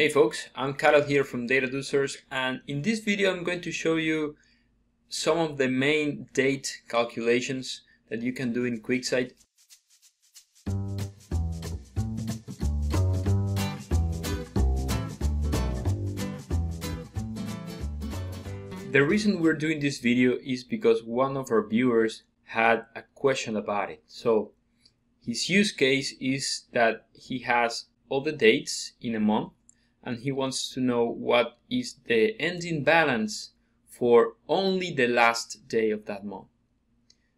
Hey folks, I'm Karel here from Data Doozers and in this video I'm going to show you some of the main date calculations that you can do in QuickSight. The reason we're doing this video is because one of our viewers had a question about it. So his use case is that he has all the dates in a month and he wants to know what is the ending balance for only the last day of that month.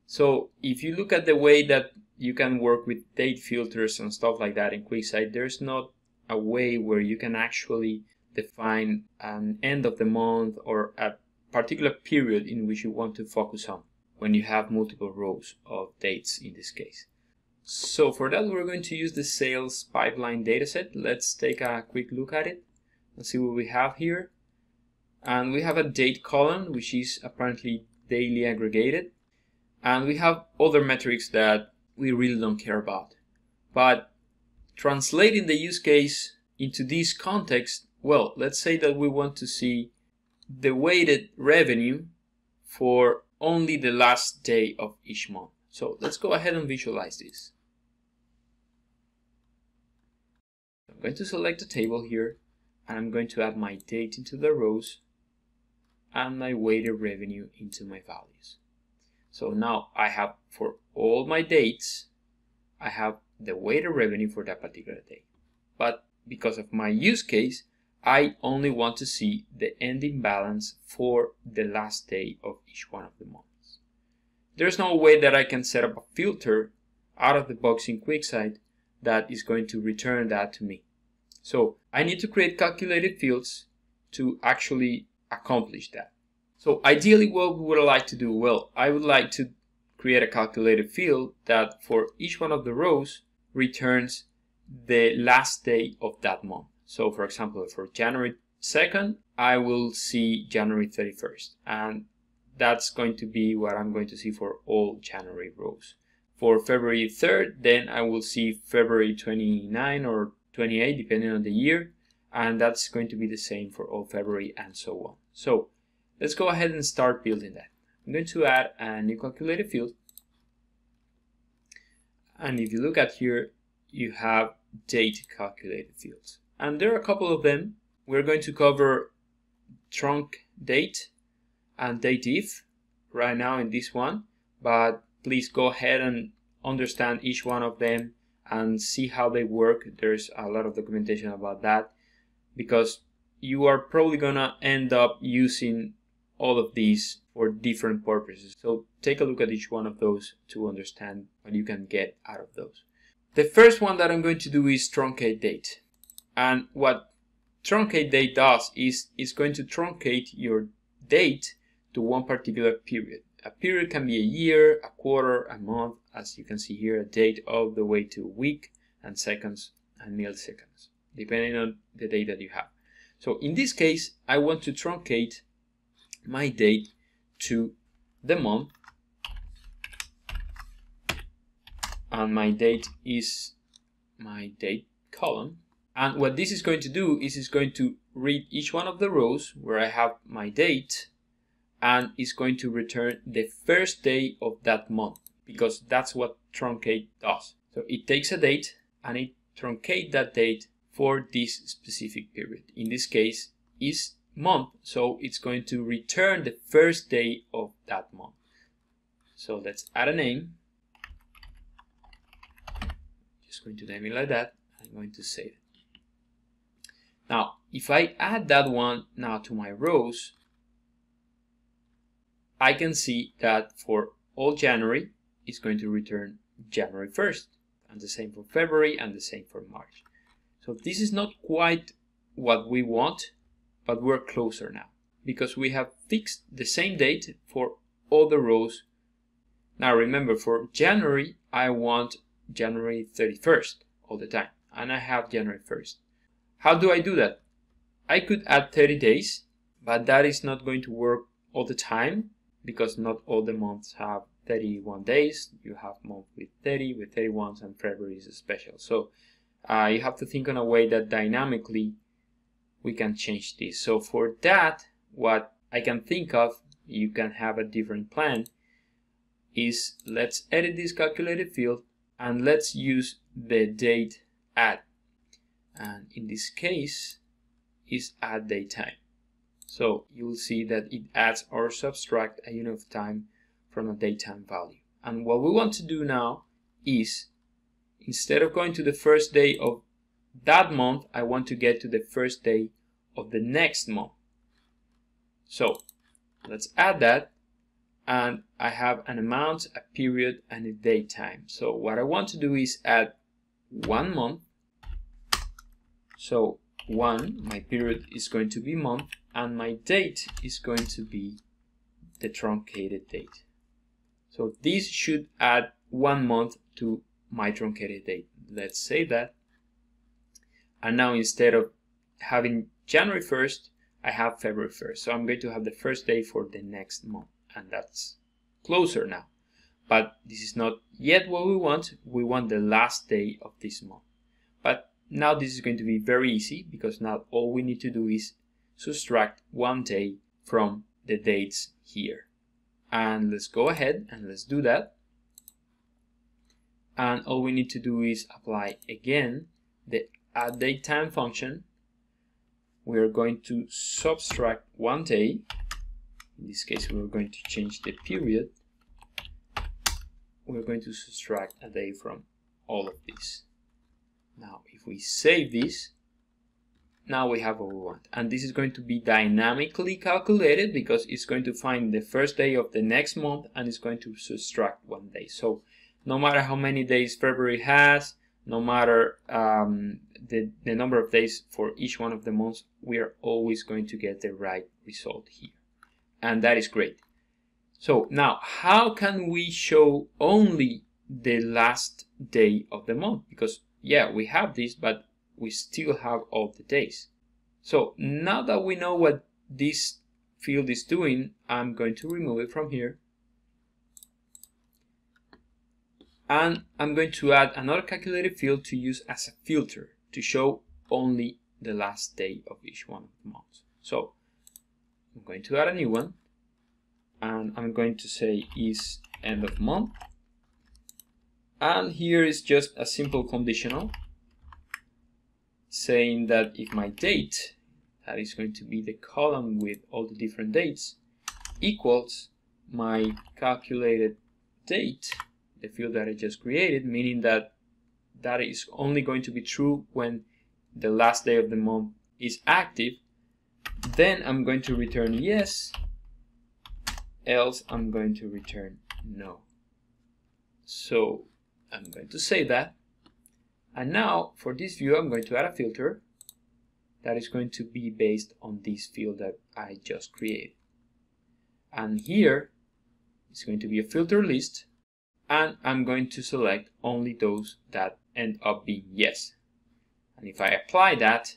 So if you look at the way that you can work with date filters and stuff like that in QuickSight, there's not a way where you can actually define an end of the month or a particular period in which you want to focus on when you have multiple rows of dates in this case. So for that, we're going to use the sales pipeline dataset. Let's take a quick look at it and see what we have here. And we have a date column, which is apparently daily aggregated. And we have other metrics that we really don't care about. But translating the use case into this context, well, let's say that we want to see the weighted revenue for only the last day of each month. So let's go ahead and visualize this. I'm going to select the table here and I'm going to add my date into the rows and my weighted revenue into my values. So now I have for all my dates, I have the weighted revenue for that particular day. But because of my use case, I only want to see the ending balance for the last day of each one of the months. There's no way that I can set up a filter out of the box in QuickSight that is going to return that to me. So I need to create calculated fields to actually accomplish that. So ideally what we would I like to do? Well, I would like to create a calculated field that for each one of the rows returns the last day of that month. So for example, for January 2nd, I will see January 31st. And that's going to be what I'm going to see for all January rows. For February 3rd, then I will see February 29 or 28, depending on the year. And that's going to be the same for all February and so on. So let's go ahead and start building that. I'm going to add a new calculated field. And if you look at here, you have date calculated fields. And there are a couple of them. We're going to cover trunk date and dateDiff right now in this one but please go ahead and understand each one of them and see how they work. There's a lot of documentation about that because you are probably gonna end up using all of these for different purposes. So take a look at each one of those to understand what you can get out of those. The first one that I'm going to do is truncate date. And what truncate date does is it's going to truncate your date to one particular period. A period can be a year, a quarter, a month, as you can see here, a date all the way to a week and seconds and milliseconds, depending on the date that you have. So in this case, I want to truncate my date to the month and my date is my date column and what this is going to do is it's going to read each one of the rows where I have my date and it's going to return the first day of that month because that's what truncate does. So it takes a date and it truncate that date for this specific period. In this case is month, so it's going to return the first day of that month. So let's add a name. Just going to name it like that. I'm going to save it. Now, if I add that one now to my rows, I can see that for all January, it's going to return January 1st, and the same for February, and the same for March. So this is not quite what we want, but we're closer now, because we have fixed the same date for all the rows. Now remember, for January, I want January 31st all the time, and I have January 1st. How do I do that? I could add 30 days, but that is not going to work all the time because not all the months have 31 days. You have month with 30, with 31s, and February is special. So uh, you have to think in a way that dynamically we can change this. So for that, what I can think of, you can have a different plan, is let's edit this calculated field and let's use the date add. And in this case, is add date time. So you will see that it adds or subtract a unit of time from a date time value. And what we want to do now is instead of going to the first day of that month, I want to get to the first day of the next month. So let's add that and I have an amount, a period, and a date time. So what I want to do is add one month. So one, my period is going to be month, and my date is going to be the truncated date. So this should add one month to my truncated date. Let's say that. And now instead of having January 1st, I have February 1st. So I'm going to have the first day for the next month. And that's closer now. But this is not yet what we want. We want the last day of this month. But now this is going to be very easy because now all we need to do is subtract one day from the dates here. And let's go ahead and let's do that. And all we need to do is apply again the add date time function. We are going to subtract one day. In this case, we're going to change the period. We're going to subtract a day from all of this. Now, if we save this, now we have what we want. And this is going to be dynamically calculated because it's going to find the first day of the next month and it's going to subtract one day. So no matter how many days February has, no matter um, the, the number of days for each one of the months, we are always going to get the right result here. And that is great. So now, how can we show only the last day of the month? Because yeah, we have this, but we still have all the days. So now that we know what this field is doing, I'm going to remove it from here. And I'm going to add another calculated field to use as a filter to show only the last day of each one of the months. So I'm going to add a new one and I'm going to say is end of month and here is just a simple conditional saying that if my date, that is going to be the column with all the different dates, equals my calculated date, the field that I just created, meaning that that is only going to be true when the last day of the month is active, then I'm going to return yes, else I'm going to return no. So I'm going to say that. And now for this view, I'm going to add a filter that is going to be based on this field that I just created. And here it's going to be a filter list and I'm going to select only those that end up being yes. And if I apply that,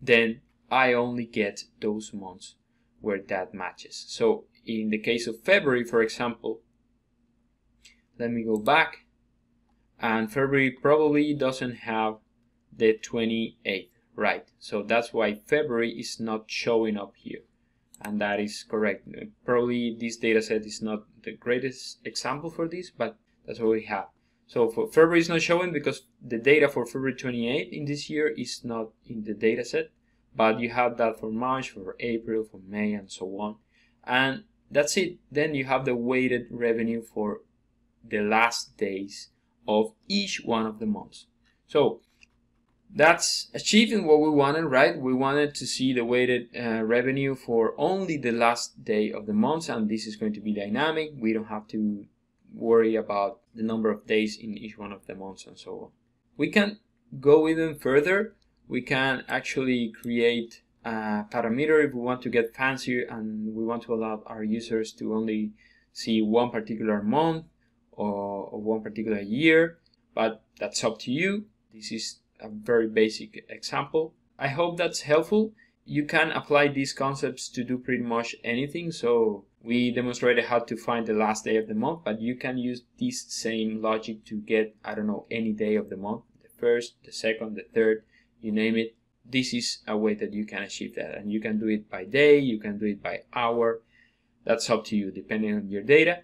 then I only get those months where that matches. So in the case of February, for example, let me go back and February probably doesn't have the 28th right? So that's why February is not showing up here. And that is correct. Probably this data set is not the greatest example for this but that's what we have. So for February is not showing because the data for February 28 in this year is not in the data set. But you have that for March for April for May and so on. And that's it. Then you have the weighted revenue for the last days of each one of the months. So that's achieving what we wanted, right? We wanted to see the weighted uh, revenue for only the last day of the month, and this is going to be dynamic. We don't have to worry about the number of days in each one of the months and so on. We can go even further. We can actually create a parameter if we want to get fancier and we want to allow our users to only see one particular month Uh, or, or one particular year, but that's up to you. This is a very basic example. I hope that's helpful. You can apply these concepts to do pretty much anything. So we demonstrated how to find the last day of the month, but you can use this same logic to get, I don't know, any day of the month, the first, the second, the third, you name it. this is a way that you can achieve that and you can do it by day you can do it by hour that's up to you depending on your data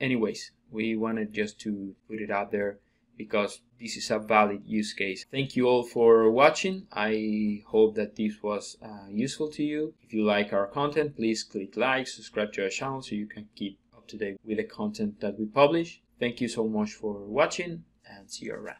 anyways we wanted just to put it out there because this is a valid use case. Thank you all for watching. I hope that this was uh, useful to you. If you like our content please click like subscribe to our channel so you can keep up to date with the content that we publish. Thank you so much for watching and see you around